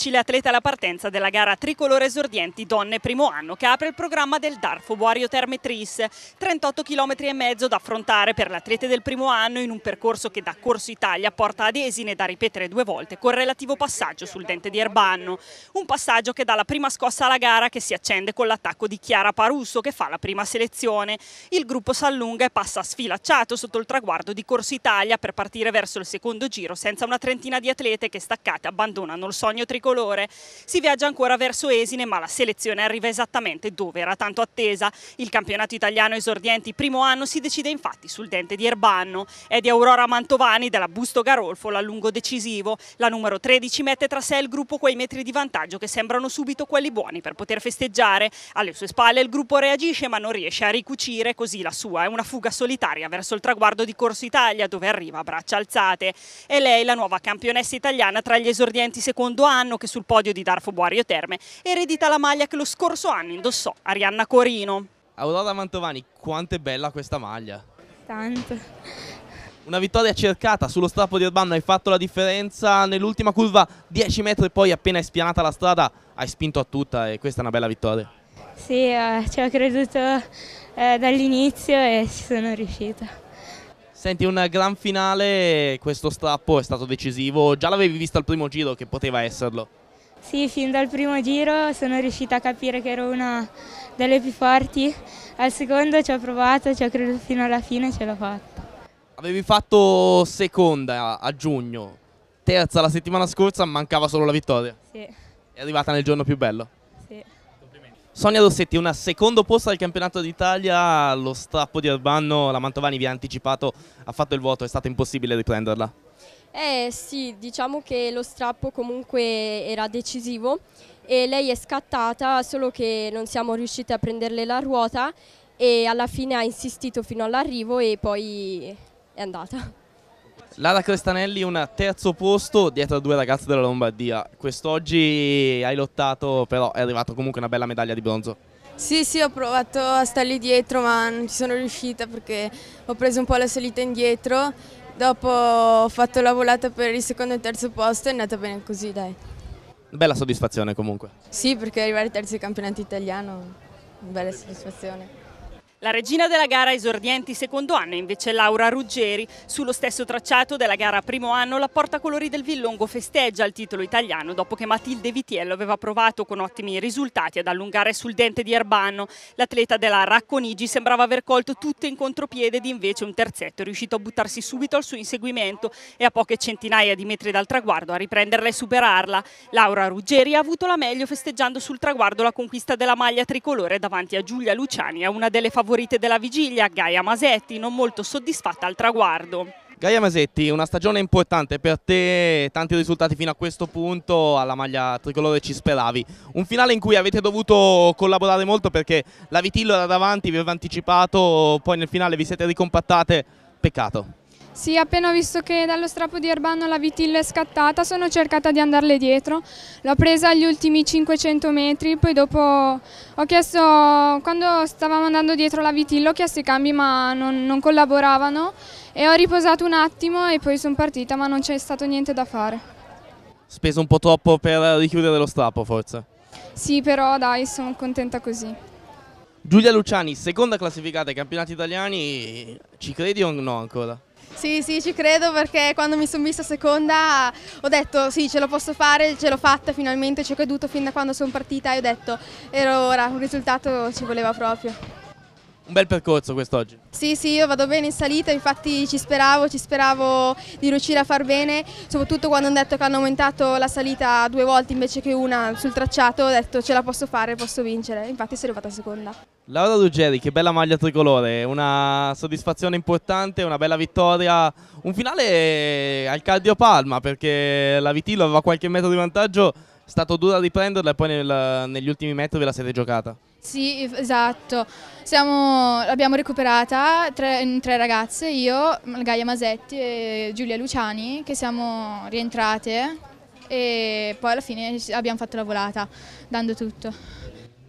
110 le atlete alla partenza della gara tricolore esordienti donne primo anno che apre il programma del Darfo Boario Terme Tris. 38 km e mezzo da affrontare per le atlete del primo anno in un percorso che da Corso Italia porta ad Esine da ripetere due volte con relativo passaggio sul dente di Erbanno. Un passaggio che dà la prima scossa alla gara che si accende con l'attacco di Chiara Parusso che fa la prima selezione. Il gruppo s'allunga e passa sfilacciato sotto il traguardo di Corso Italia per partire verso il secondo giro senza una trentina di atlete che staccate abbandonano il sogno tricolore. Si viaggia ancora verso Esine ma la selezione arriva esattamente dove era tanto attesa. Il campionato italiano esordienti primo anno si decide infatti sul dente di Erbanno. È di Aurora Mantovani della Busto Garolfo l'allungo decisivo. La numero 13 mette tra sé il gruppo quei metri di vantaggio che sembrano subito quelli buoni per poter festeggiare. Alle sue spalle il gruppo reagisce ma non riesce a ricucire, così la sua è una fuga solitaria verso il traguardo di Corso Italia dove arriva a braccia alzate. È lei la nuova campionessa italiana tra gli esordienti secondo anno che sul podio di Darfo Boario Terme eredita la maglia che lo scorso anno indossò Arianna Corino. Aurora Mantovani, quanto è bella questa maglia? Tanto. Una vittoria cercata sullo strappo di Urbano, hai fatto la differenza nell'ultima curva 10 metri e poi appena hai spianata la strada hai spinto a tutta e questa è una bella vittoria. Sì, eh, ci ho creduto eh, dall'inizio e ci sono riuscita. Senti, un gran finale, questo strappo è stato decisivo, già l'avevi visto al primo giro che poteva esserlo? Sì, fin dal primo giro sono riuscita a capire che ero una delle più forti, al secondo ci ho provato, ci ho creduto fino alla fine e ce l'ho fatta. Avevi fatto seconda a giugno, terza la settimana scorsa, mancava solo la vittoria? Sì. È arrivata nel giorno più bello? Sonia Rossetti, un secondo posto al campionato d'Italia, lo strappo di Urbano, la Mantovani vi ha anticipato, ha fatto il vuoto, è stato impossibile riprenderla. Eh sì, diciamo che lo strappo comunque era decisivo e lei è scattata, solo che non siamo riusciti a prenderle la ruota e alla fine ha insistito fino all'arrivo e poi è andata. Lara Crestanelli un terzo posto dietro a due ragazze della Lombardia. Quest'oggi hai lottato, però è arrivata comunque una bella medaglia di bronzo. Sì, sì, ho provato a stargli dietro ma non ci sono riuscita perché ho preso un po' la salita indietro. Dopo ho fatto la volata per il secondo e terzo posto e è andata bene così, dai. Bella soddisfazione comunque. Sì, perché arrivare terzo al campionato italiano, bella soddisfazione. La regina della gara esordienti secondo anno invece Laura Ruggeri. Sullo stesso tracciato della gara primo anno la portacolori del Villongo festeggia il titolo italiano dopo che Matilde Vitiello aveva provato con ottimi risultati ad allungare sul dente di Erbanno. L'atleta della Racconigi sembrava aver colto tutte in contropiede ed invece un terzetto è riuscito a buttarsi subito al suo inseguimento e a poche centinaia di metri dal traguardo a riprenderla e superarla. Laura Ruggeri ha avuto la meglio festeggiando sul traguardo la conquista della maglia tricolore davanti a Giulia Luciani, a una delle favorite favorite della vigilia, Gaia Masetti, non molto soddisfatta al traguardo. Gaia Masetti, una stagione importante per te, tanti risultati fino a questo punto, alla maglia tricolore ci speravi. Un finale in cui avete dovuto collaborare molto perché la Vitillo era davanti, vi aveva anticipato, poi nel finale vi siete ricompattate, peccato. Sì, appena ho visto che dallo strappo di Erbano la vitilla è scattata, sono cercata di andarle dietro. L'ho presa agli ultimi 500 metri, poi dopo ho chiesto, quando stavamo andando dietro la vitilla, ho chiesto i cambi ma non, non collaboravano e ho riposato un attimo e poi sono partita, ma non c'è stato niente da fare. Speso un po' troppo per richiudere lo strappo forse? Sì, però dai, sono contenta così. Giulia Luciani, seconda classificata ai campionati italiani, ci credi o no ancora? Sì, sì, ci credo perché quando mi sono vista seconda ho detto sì, ce lo posso fare, ce l'ho fatta finalmente, ci ho creduto fin da quando sono partita e ho detto era ora, un risultato ci voleva proprio. Un bel percorso quest'oggi. Sì, sì, io vado bene in salita, infatti ci speravo, ci speravo di riuscire a far bene, soprattutto quando hanno detto che hanno aumentato la salita due volte invece che una sul tracciato, ho detto ce la posso fare, posso vincere, infatti sono arrivata seconda. Laura Ruggeri, che bella maglia tricolore, una soddisfazione importante, una bella vittoria, un finale al Cardio Palma perché la Vitillo aveva qualche metro di vantaggio, è stato duro a riprenderla e poi nel, negli ultimi metri ve la siete giocata. Sì, esatto. l'abbiamo recuperata tre, tre, ragazze, io, Gaia Masetti e Giulia Luciani, che siamo rientrate e poi alla fine abbiamo fatto la volata, dando tutto.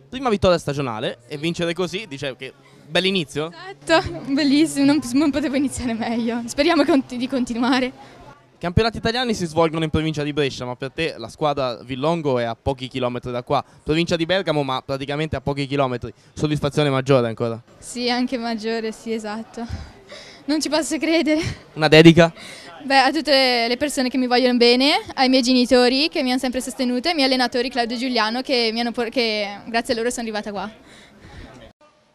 Prima vittoria stagionale e vincere così, dicevo che bell'inizio? Esatto, bellissimo, non, non, potevo iniziare meglio. Speriamo di continuare. Campionati italiani si svolgono in provincia di Brescia, ma per te la squadra Villongo è a pochi chilometri da qua. Provincia di Bergamo, ma praticamente a pochi chilometri. Soddisfazione maggiore ancora? Sì, anche maggiore, sì, esatto. Non ci posso credere. Una dedica? Beh, a tutte le persone che mi vogliono bene, ai miei genitori che mi hanno sempre sostenuto, ai miei allenatori Claudio e Giuliano che, che grazie a loro sono arrivata qua.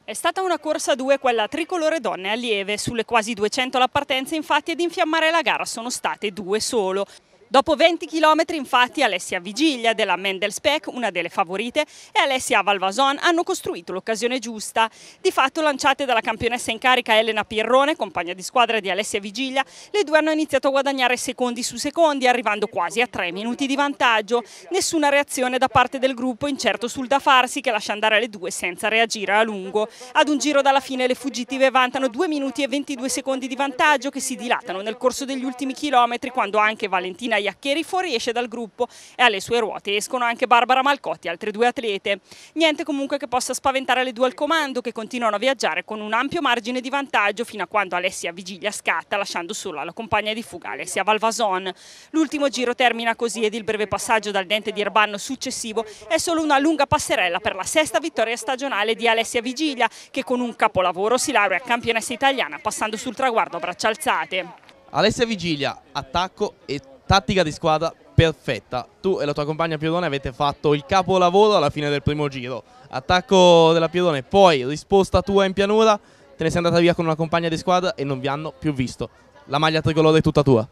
È stata una corsa a due quella tricolore donne allieve, sulle quasi 200 alla partenza infatti ad infiammare la gara sono state due solo. Dopo 20 km infatti Alessia Vigiglia della Mendelspec, una delle favorite, e Alessia Valvason hanno costruito l'occasione giusta. Di fatto lanciate dalla campionessa in carica Elena Pierrone, compagna di squadra di Alessia Vigiglia, le due hanno iniziato a guadagnare secondi su secondi, arrivando quasi a tre minuti di vantaggio. Nessuna reazione da parte del gruppo, incerto sul da farsi, che lascia andare le due senza reagire a lungo. Ad un giro dalla fine le fuggitive vantano 2 minuti e 22 secondi di vantaggio che si dilatano nel corso degli ultimi chilometri, quando anche Valentina Iaccheri fuoriesce dal gruppo e alle sue ruote escono anche Barbara Malcotti e altre due atlete. Niente comunque che possa spaventare le due al comando che continuano a viaggiare con un ampio margine di vantaggio fino a quando Alessia Vigilia scatta lasciando sola la compagna di fuga Alessia Valvason. L'ultimo giro termina così ed il breve passaggio dal dente di Erbanno successivo è solo una lunga passerella per la sesta vittoria stagionale di Alessia Vigilia che con un capolavoro si laurea campionessa italiana passando sul traguardo a braccia alzate. Alessia Vigilia, attacco e tattica di squadra perfetta. Tu e la tua compagna Piedone avete fatto il capolavoro alla fine del primo giro. Attacco della Piedone, poi risposta tua in pianura, te ne sei andata via con una compagna di squadra e non vi hanno più visto. La maglia tricolore è tutta tua.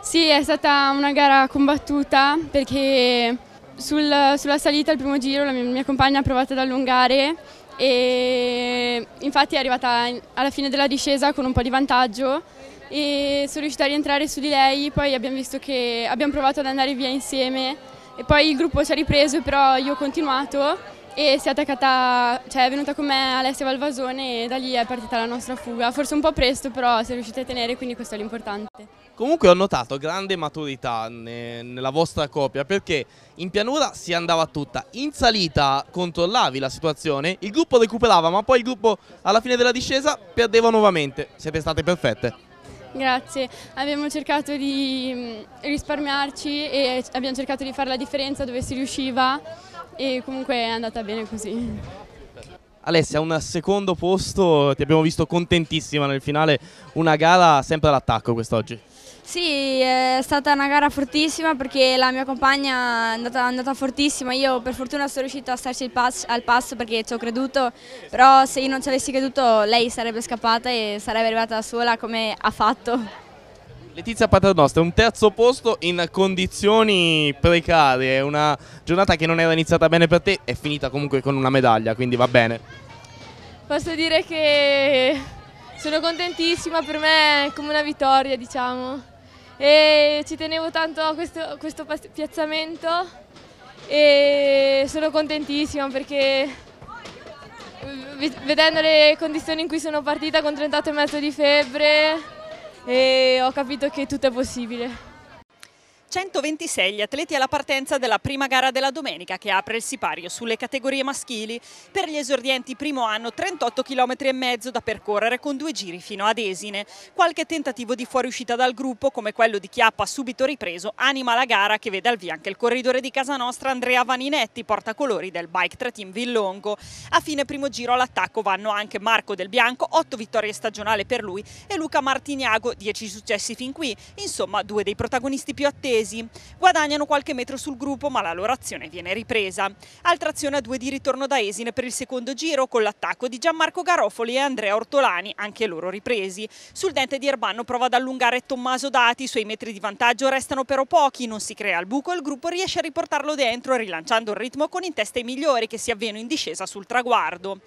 Sì, è stata una gara combattuta perché sul, sulla salita al primo giro la mia, mia compagna ha provato ad allungare e infatti è arrivata alla fine della discesa con un po' di vantaggio e sono riuscita a rientrare su di lei, poi abbiamo visto che abbiamo provato ad andare via insieme e poi il gruppo ci ha ripreso, però io ho continuato e si è attaccata, cioè è venuta con me Alessia Valvasone e da lì è partita la nostra fuga, forse un po' presto però si è riuscita a tenere quindi questo è l'importante. Comunque ho notato grande maturità ne, nella vostra coppia perché in pianura si andava tutta, in salita controllavi la situazione, il gruppo recuperava ma poi il gruppo alla fine della discesa perdeva nuovamente, siete state perfette. Grazie, abbiamo cercato di mm, risparmiarci e abbiamo cercato di fare la differenza dove si riusciva e comunque è andata bene così. Alessia, un secondo posto, ti abbiamo visto contentissima nel finale, una gara sempre all'attacco quest'oggi. Sì, è stata una gara fortissima perché la mia compagna è andata, è andata fortissima, io per fortuna sono riuscita a starci pass, al passo perché ci ho creduto, però se io non ci avessi creduto lei sarebbe scappata e sarebbe arrivata da sola come ha fatto. Letizia Paternoster, un terzo posto in condizioni precarie, una giornata che non era iniziata bene per te, è finita comunque con una medaglia, quindi va bene. Posso dire che sono contentissima, per me è come una vittoria diciamo e ci tenevo tanto a questo, questo piazzamento e sono contentissima perché vedendo le condizioni in cui sono partita con 38,5 di febbre ho capito che tutto è possibile. 126 gli atleti alla partenza della prima gara della domenica che apre il sipario sulle categorie maschili. Per gli esordienti primo anno 38 km e mezzo da percorrere con due giri fino ad Esine. Qualche tentativo di fuoriuscita dal gruppo come quello di Chiappa subito ripreso anima la gara che vede al via anche il corridore di casa nostra Andrea Vaninetti, portacolori del Bike 3 Team Villongo. A fine primo giro all'attacco vanno anche Marco Del Bianco, 8 vittorie stagionali per lui e Luca Martiniago, 10 successi fin qui, insomma due dei protagonisti più attesi olandesi. Guadagnano qualche metro sul gruppo ma la loro azione viene ripresa. Altra azione a due di ritorno da Esine per il secondo giro con l'attacco di Gianmarco Garofoli e Andrea Ortolani, anche loro ripresi. Sul dente di Erbanno prova ad allungare Tommaso Dati, i suoi metri di vantaggio restano però pochi, non si crea il buco e il gruppo riesce a riportarlo dentro rilanciando il ritmo con in testa i migliori che si avviano in discesa sul traguardo.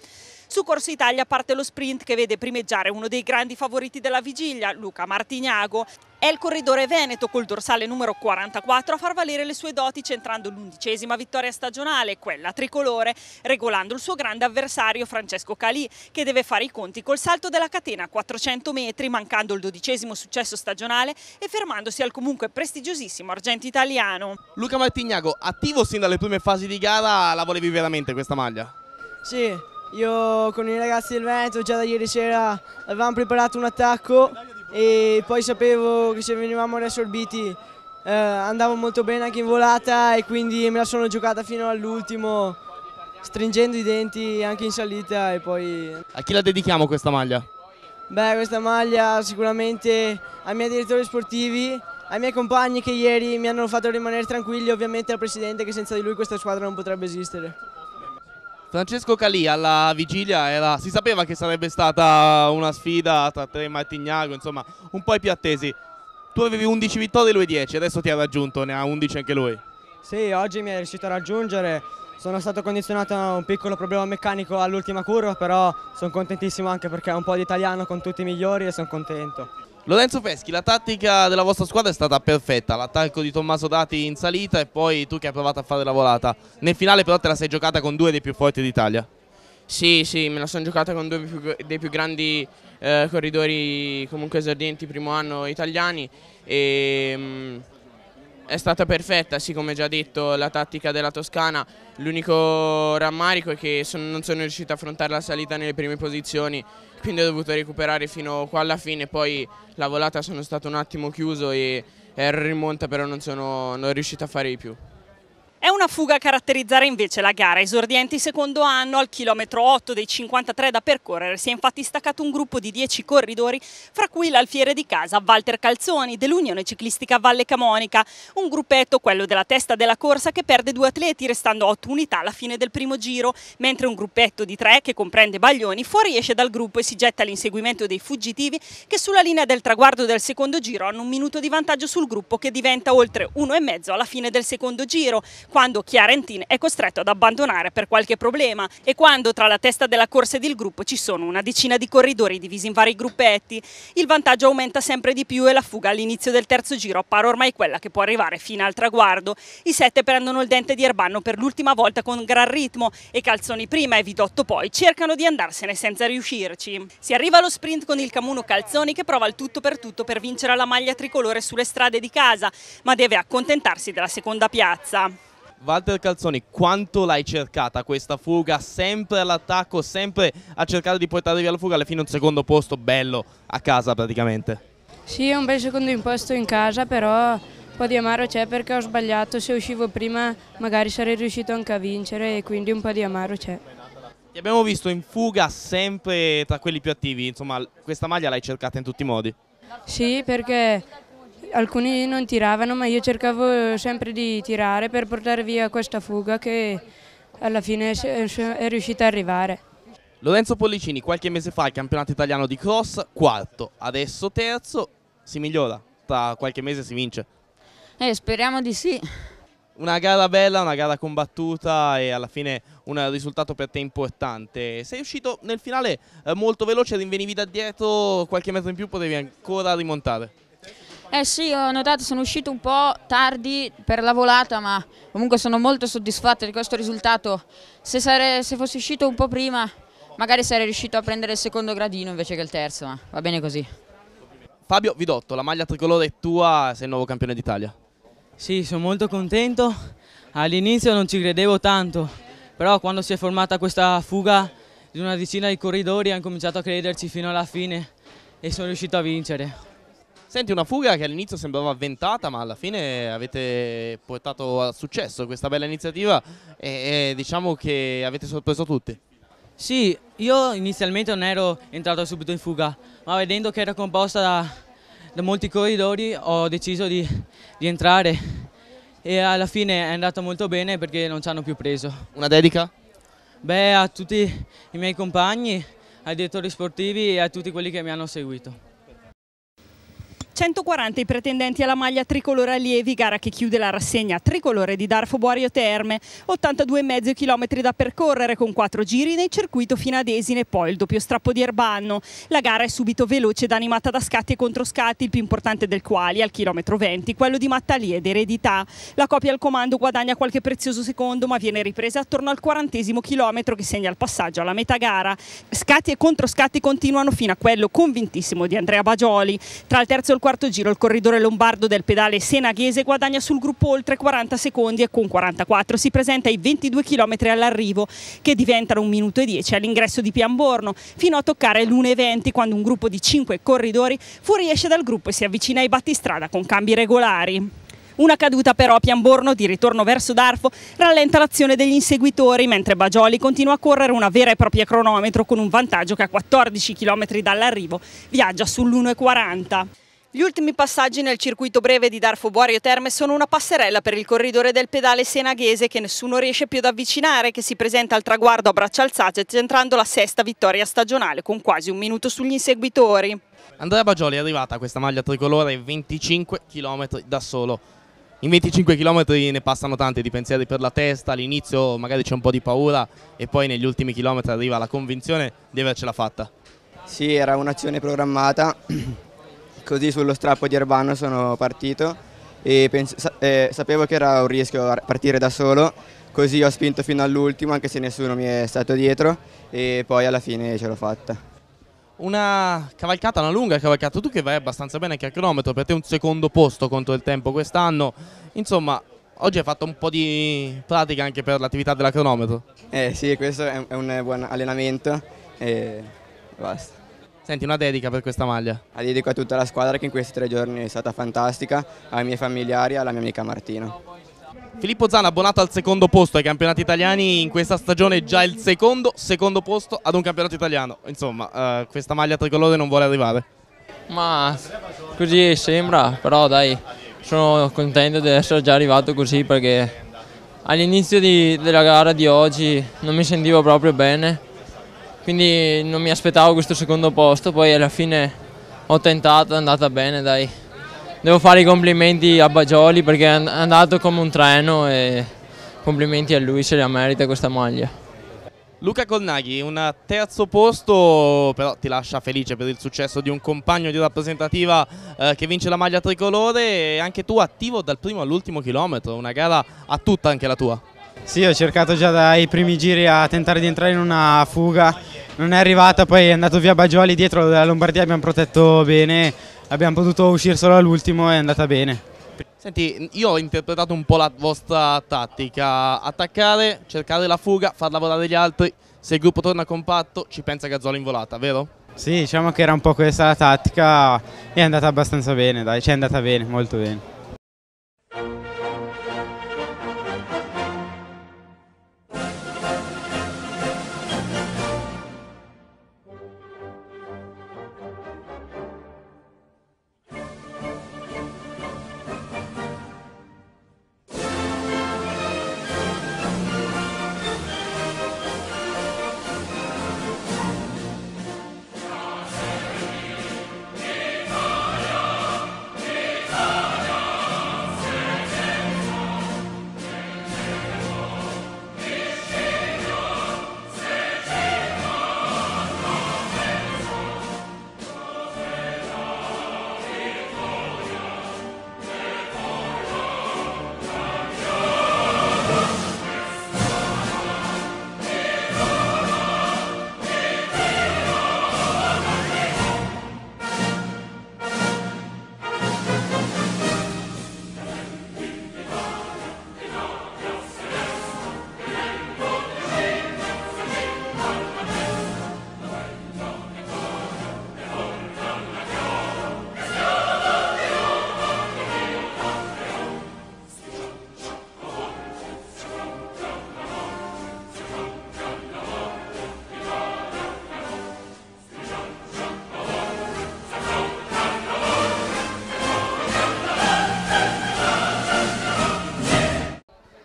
Su Corso Italia parte lo sprint che vede primeggiare uno dei grandi favoriti della vigilia, Luca Martignago. È il corridore veneto col dorsale numero 44 a far valere le sue doti centrando l'undicesima vittoria stagionale, quella tricolore, regolando il suo grande avversario Francesco Calì che deve fare i conti col salto della catena a 400 metri mancando il dodicesimo successo stagionale e fermandosi al comunque prestigiosissimo argento italiano. Luca Martignago, attivo sin dalle prime fasi di gara, la volevi veramente questa maglia? Sì, io con i ragazzi del Veneto già da ieri sera avevamo preparato un attacco e poi sapevo che se venivamo riassorbiti eh, andavo molto bene anche in volata e quindi me la sono giocata fino all'ultimo stringendo i denti anche in salita e poi... A chi la dedichiamo questa maglia? Beh, questa maglia sicuramente ai miei direttori sportivi, ai miei compagni che ieri mi hanno fatto rimanere tranquilli, ovviamente al presidente che senza di lui questa squadra non potrebbe esistere. Francesco Calì alla vigilia era, si sapeva che sarebbe stata una sfida tra te e Martignago, insomma un po' i più attesi. Tu avevi 11 vittorie e lui 10, adesso ti ha raggiunto, ne ha 11 anche lui. Sì, oggi mi è riuscito a raggiungere, sono stato condizionato da un piccolo problema meccanico all'ultima curva, però sono contentissimo anche perché è un po' di italiano con tutti i migliori e sono contento. Lorenzo Peschi, la tattica della vostra squadra è stata perfetta, l'attacco di Tommaso Dati in salita e poi tu che hai provato a fare la volata. Nel finale però te la sei giocata con due dei più forti d'Italia. Sì, sì, me la sono giocata con due dei più grandi eh, corridori comunque esordienti primo anno italiani e mh, mm, è stata perfetta, sì già detto la tattica della Toscana, l'unico rammarico è che son, non sono riuscito a affrontare la salita nelle prime posizioni quindi ho dovuto recuperare fino qua alla fine, poi la volata sono stato un attimo chiuso e ero rimonta però non sono non riuscito a fare di più. È una fuga a caratterizzare invece la gara. Esordienti secondo anno, al chilometro 8 dei 53 da percorrere, si è infatti staccato un gruppo di 10 corridori, fra cui l'alfiere di casa Walter Calzoni dell'Unione Ciclistica Valle Camonica. Un gruppetto, quello della testa della corsa, che perde due atleti, restando 8 unità alla fine del primo giro, mentre un gruppetto di tre, che comprende Baglioni, fuoriesce dal gruppo e si getta all'inseguimento dei fuggitivi che sulla linea del traguardo del secondo giro hanno un minuto di vantaggio sul gruppo che diventa oltre uno e mezzo alla fine del secondo giro quando Chiarentin è costretto ad abbandonare per qualche problema e quando tra la testa della corsa ed il gruppo ci sono una decina di corridori divisi in vari gruppetti, il vantaggio aumenta sempre di più e la fuga all'inizio del terzo giro appare ormai quella che può arrivare fino al traguardo. I sette prendono il dente di Erbanno per l'ultima volta con gran ritmo e Calzoni prima e Vidotto poi cercano di andarsene senza riuscirci. Si arriva allo sprint con il Camuno Calzoni che prova il tutto per tutto per vincere la maglia tricolore sulle strade di casa, ma deve accontentarsi della seconda piazza. Walter Calzoni, quanto l'hai cercata questa fuga? Sempre all'attacco, sempre a cercare di portare via la fuga, alla fine un secondo posto bello a casa praticamente. Sì, un bel secondo imposto in casa, però un po' di amaro c'è perché ho sbagliato, se uscivo prima magari sarei riuscito anche a vincere e quindi un po' di amaro c'è. Ti abbiamo visto in fuga sempre tra quelli più attivi, insomma questa maglia l'hai cercata in tutti i modi. Sì, perché alcuni non tiravano ma io cercavo sempre di tirare per portare via questa fuga che alla fine è riuscita ad arrivare. Lorenzo Pollicini qualche mese fa al campionato italiano di cross, quarto, adesso terzo, si migliora, tra qualche mese si vince. Eh, speriamo di sì. Una gara bella, una gara combattuta e alla fine un risultato per te importante. Sei uscito nel finale eh, molto veloce, rinvenivi da dietro, qualche metro in più potevi ancora rimontare. Eh sì, ho notato, sono uscito un po' tardi per la volata, ma comunque sono molto soddisfatto di questo risultato. Se, sare, se fossi uscito un po' prima, magari sarei riuscito a prendere il secondo gradino invece che il terzo, ma va bene così. Fabio Vidotto, la maglia tricolore è tua, sei il nuovo campione d'Italia. Sì, sono molto contento. All'inizio non ci credevo tanto, però quando si è formata questa fuga di una decina di corridori ho cominciato a crederci fino alla fine e sono riuscito a vincere. Senti, una fuga che all'inizio sembrava avventata, ma alla fine avete portato a successo questa bella iniziativa e, e diciamo che avete sorpreso tutti. Sì, io inizialmente non ero entrato subito in fuga, ma vedendo che era composta da, da molti corridori ho deciso di, di, entrare e alla fine è andato molto bene perché non ci hanno più preso. Una dedica? Beh, a tutti i miei compagni, ai direttori sportivi e a tutti quelli che mi hanno seguito. 140 i pretendenti alla maglia tricolore allievi, gara che chiude la rassegna tricolore di Darfo Buario Terme, 82,5 km da percorrere con 4 giri nel circuito fino ad Esine e poi il doppio strappo di Erbanno. La gara è subito veloce ed animata da scatti e controscatti, il più importante del quali al chilometro 20, quello di Mattali ed Eredità. La coppia al comando guadagna qualche prezioso secondo ma viene ripresa attorno al quarantesimo chilometro che segna il passaggio alla metà gara. Scatti e controscatti continuano fino a quello convintissimo di Andrea Bagioli. Tra il terzo e il quarto giro il corridore lombardo del pedale senaghese guadagna sul gruppo oltre 40 secondi e con 44 si presenta ai 22 km all'arrivo che diventano 1 minuto e 10 all'ingresso di Piamborno fino a toccare l'1.20 quando un gruppo di 5 corridori fuoriesce dal gruppo e si avvicina ai battistrada con cambi regolari. Una caduta però a Piamborno di ritorno verso Darfo rallenta l'azione degli inseguitori mentre Bagioli continua a correre una vera e propria cronometro con un vantaggio che a 14 km dall'arrivo viaggia sull'1,40. Gli ultimi passaggi nel circuito breve di Darfo Boario Terme sono una passerella per il corridore del pedale senaghese che nessuno riesce più ad avvicinare, che si presenta al traguardo a braccia alzate centrando la sesta vittoria stagionale con quasi un minuto sugli inseguitori. Andrea Bagioli è arrivata a questa maglia tricolore 25 km da solo. In 25 km ne passano tanti di pensieri per la testa, all'inizio magari c'è un po' di paura e poi negli ultimi chilometri arriva la convinzione di avercela fatta. Sì, era un'azione programmata, così sullo strappo di Erbano sono partito e eh, sapevo che era un rischio partire da solo, così ho spinto fino all'ultimo anche se nessuno mi è stato dietro e poi alla fine ce l'ho fatta una cavalcata, una lunga cavalcata, tu che vai abbastanza bene anche a cronometro, per te un secondo posto contro il tempo quest'anno, insomma oggi hai fatto un po' di pratica anche per l'attività della cronometro. Eh sì, questo è un buon allenamento e basta. Senti, una dedica per questa maglia? La dedico a tutta la squadra che in questi tre giorni è stata fantastica, ai miei familiari e alla mia amica Martina. Filippo Zana abbonato al secondo posto ai campionati italiani in questa stagione già il secondo, secondo posto ad un campionato italiano insomma eh, questa maglia tricolore non vuole arrivare ma così sembra però dai sono contento di essere già arrivato così perché all'inizio della gara di oggi non mi sentivo proprio bene quindi non mi aspettavo questo secondo posto poi alla fine ho tentato è andata bene dai devo fare i complimenti a Bagioli perché è andato come un treno e complimenti a lui se la merita questa maglia. Luca Colnaghi, un terzo posto, però ti lascia felice per il successo di un compagno di rappresentativa eh, che vince la maglia tricolore e anche tu attivo dal primo all'ultimo chilometro, una gara a tutta anche la tua. Sì, ho cercato già dai primi giri a tentare di entrare in una fuga, non è arrivata, poi è andato via Bagioli dietro dalla Lombardia, abbiamo protetto bene, abbiamo potuto uscire solo all'ultimo e è andata bene. Senti, io ho interpretato un po' la vostra tattica, attaccare, cercare la fuga, far lavorare gli altri, se il gruppo torna compatto ci pensa Gazzolo in volata, vero? Sì, diciamo che era un po' questa la tattica e è andata abbastanza bene, dai, ci è andata bene, molto bene.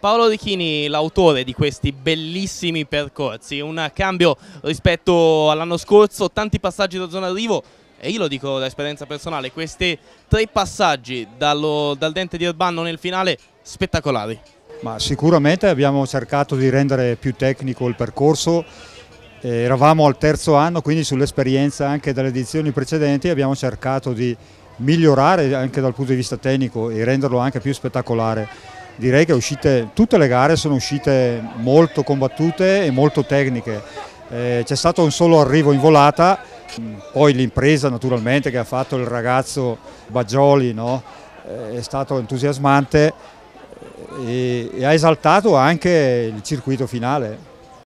Paolo Richini, l'autore di questi bellissimi percorsi, un cambio rispetto all'anno scorso, tanti passaggi da zona arrivo e io lo dico da esperienza personale, questi tre passaggi dallo, dal dente di Erbanno nel finale spettacolari. Ma sicuramente abbiamo cercato di rendere più tecnico il percorso, eh, eravamo al terzo anno quindi sull'esperienza anche delle edizioni precedenti abbiamo cercato di migliorare anche dal punto di vista tecnico e renderlo anche più spettacolare direi che uscite, tutte le gare sono uscite molto combattute e molto tecniche. Eh, c'è stato un solo arrivo in volata, mm, poi l'impresa naturalmente che ha fatto il ragazzo Baggioli no? Eh, è stato entusiasmante eh, e, e ha esaltato anche il circuito finale.